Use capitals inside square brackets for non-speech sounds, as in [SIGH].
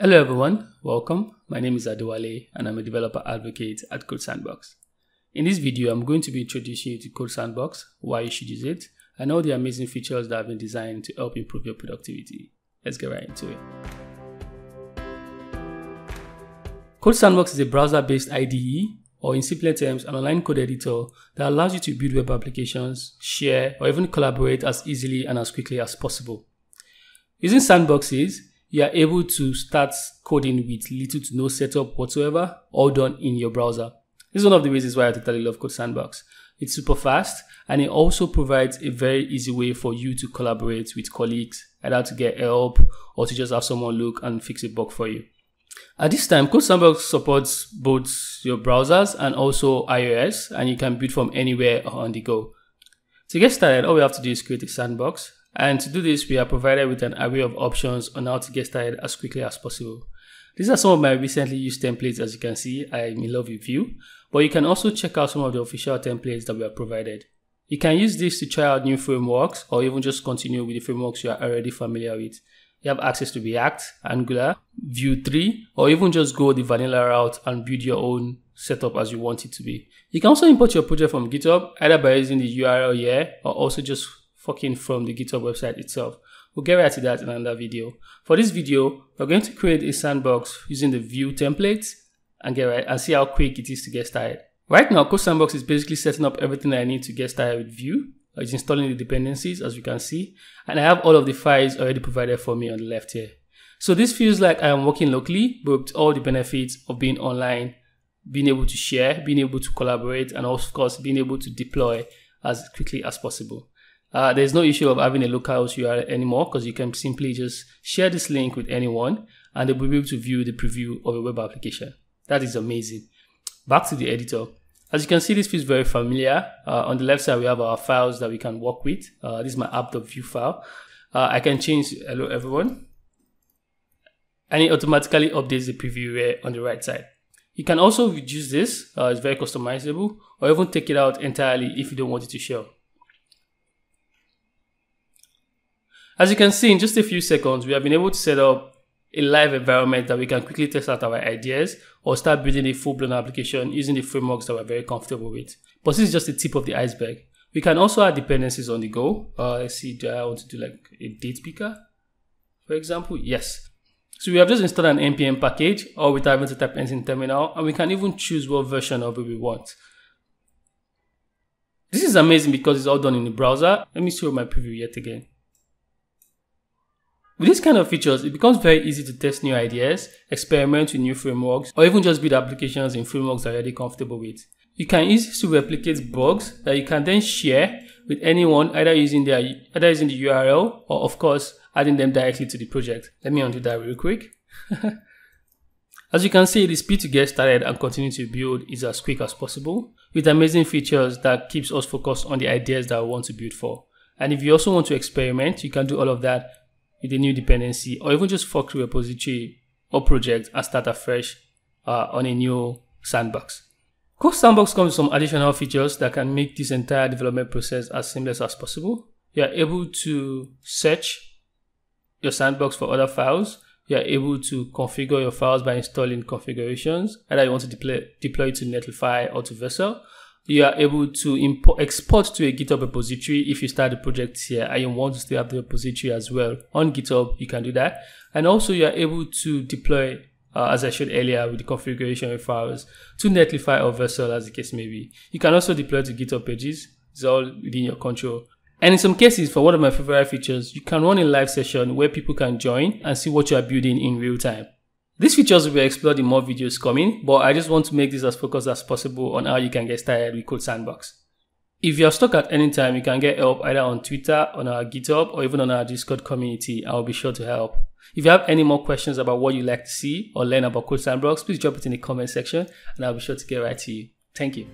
Hello everyone, welcome. My name is Adewale and I'm a developer advocate at Code Sandbox. In this video, I'm going to be introducing you to Code Sandbox, why you should use it, and all the amazing features that have been designed to help improve your productivity. Let's get right into it. Code Sandbox is a browser-based IDE, or in simpler terms, an online code editor that allows you to build web applications, share, or even collaborate as easily and as quickly as possible. Using sandboxes, you are able to start coding with little to no setup whatsoever, all done in your browser. This is one of the reasons why I totally love Code Sandbox. It's super fast and it also provides a very easy way for you to collaborate with colleagues, either to get help or to just have someone look and fix a bug for you. At this time, Code Sandbox supports both your browsers and also iOS, and you can build from anywhere on the go. To get started, all we have to do is create a sandbox. And to do this, we are provided with an array of options on how to get started as quickly as possible. These are some of my recently used templates as you can see, I'm in love with Vue, but you can also check out some of the official templates that we are provided. You can use this to try out new frameworks or even just continue with the frameworks you are already familiar with. You have access to React, Angular, Vue 3, or even just go the vanilla route and build your own setup as you want it to be. You can also import your project from GitHub either by using the URL here or also just from the GitHub website itself. We'll get right to that in another video. For this video, we're going to create a sandbox using the Vue template and get right and see how quick it is to get started. Right now, Code Sandbox is basically setting up everything I need to get started with Vue. Uh, it's installing the dependencies as you can see, and I have all of the files already provided for me on the left here. So this feels like I am working locally, but with all the benefits of being online, being able to share, being able to collaborate, and of course being able to deploy as quickly as possible. Uh, there's no issue of having a local URL anymore because you can simply just share this link with anyone and they'll be able to view the preview of a web application. That is amazing. Back to the editor. As you can see, this feels very familiar. Uh, on the left side, we have our files that we can work with. Uh, this is my app.vue file. Uh, I can change hello everyone. And it automatically updates the preview on the right side. You can also reduce this, uh, it's very customizable, or even take it out entirely if you don't want it to show. As you can see, in just a few seconds, we have been able to set up a live environment that we can quickly test out our ideas or start building a full-blown application using the frameworks that we're very comfortable with. But this is just the tip of the iceberg. We can also add dependencies on the go. Uh, let's see, do I want to do like a date picker, for example? Yes. So we have just installed an npm package or without having to type in terminal, and we can even choose what version of it we want. This is amazing because it's all done in the browser. Let me show my preview yet again. With these kind of features, it becomes very easy to test new ideas, experiment with new frameworks, or even just build applications in frameworks that you're already comfortable with. You can easily replicate bugs that you can then share with anyone, either using their either using the URL or of course adding them directly to the project. Let me undo that real quick. [LAUGHS] as you can see, the speed to get started and continue to build is as quick as possible with amazing features that keeps us focused on the ideas that we want to build for. And if you also want to experiment, you can do all of that with a new dependency or even just fork repository or project and start afresh uh, on a new sandbox. Code Sandbox comes with some additional features that can make this entire development process as seamless as possible. You are able to search your sandbox for other files. You are able to configure your files by installing configurations, either you want to deploy, deploy to Netlify or to Vercel, you are able to import, export to a GitHub repository if you start the project here and you want to still have the repository as well on GitHub, you can do that. And also you are able to deploy, uh, as I showed earlier with the configuration files to Netlify or Vercel as the case may be. You can also deploy to GitHub pages. It's all within your control. And in some cases, for one of my favorite features, you can run a live session where people can join and see what you are building in real time. These features will be explored in more videos coming, but I just want to make this as focused as possible on how you can get started with Code Sandbox. If you're stuck at any time, you can get help either on Twitter, on our GitHub, or even on our Discord community. I'll be sure to help. If you have any more questions about what you'd like to see or learn about Code Sandbox, please drop it in the comment section and I'll be sure to get right to you. Thank you.